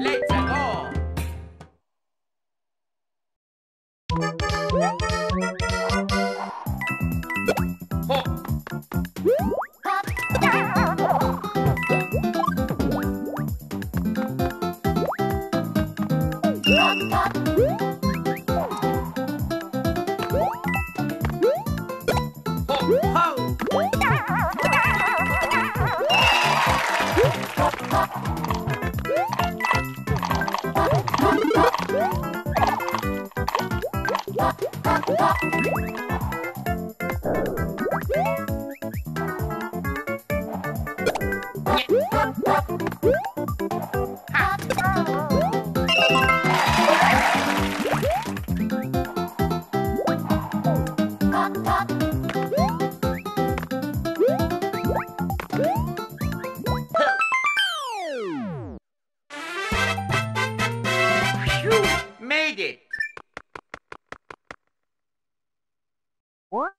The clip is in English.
Let's go! Ho! Ho! Ho! Phew! Made What? What?